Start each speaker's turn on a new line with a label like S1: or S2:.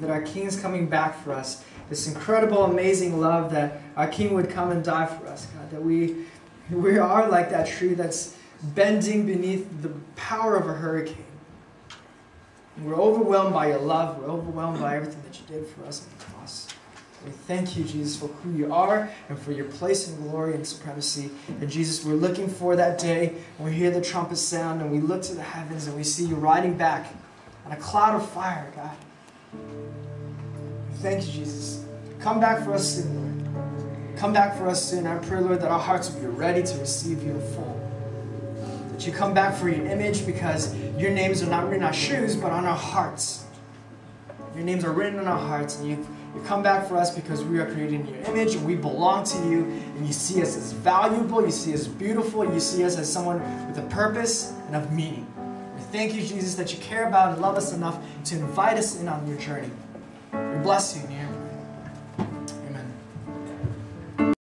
S1: that our King is coming back for us. This incredible, amazing love that our King would come and die for us, God. That we, we are like that tree that's bending beneath the power of a hurricane. We're overwhelmed by your love. We're overwhelmed by everything that you did for us on the cross. We thank you, Jesus, for who you are and for your place in glory and supremacy. And Jesus, we're looking for that day when we hear the trumpet sound and we look to the heavens and we see you riding back on a cloud of fire, God. Thank you, Jesus. Come back for us soon, Lord. Come back for us soon. I pray, Lord, that our hearts will be ready to receive you in full. That you come back for your image because your names are not written on our shoes, but on our hearts. Your names are written on our hearts, and you you come back for us because we are created in your image and we belong to you, and you see us as valuable, you see us beautiful, you see us as someone with a purpose and of meaning. Thank you, Jesus, that you care about and love us enough to invite us in on your journey. We bless you in